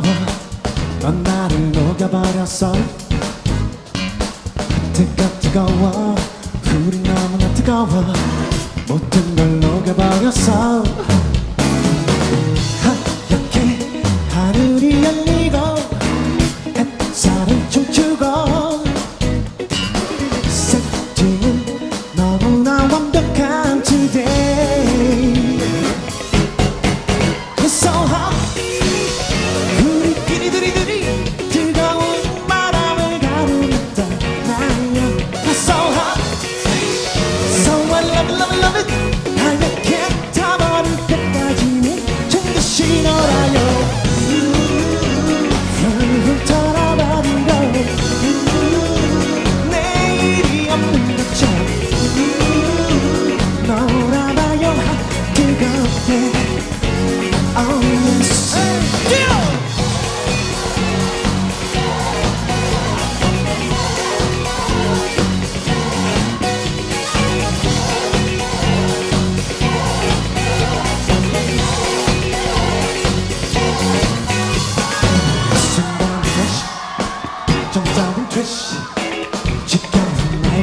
고마워 넌 나를 녹여버렸어. 뜨거 뜨거워. 우리 너무나 뜨거워. 모든 걸 녹여버렸어.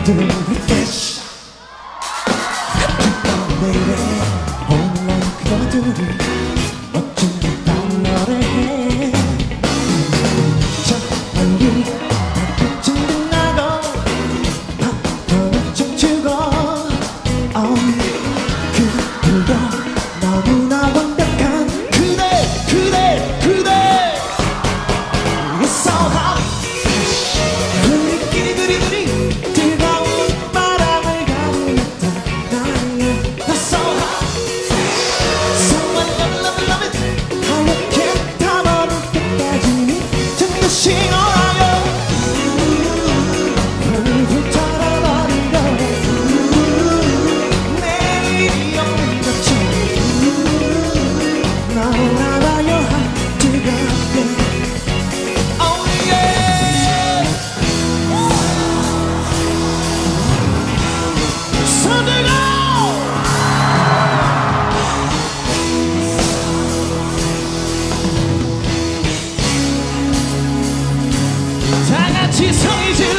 모든 빛이 그밤 내일에 오늘날 그녀들이 지성이지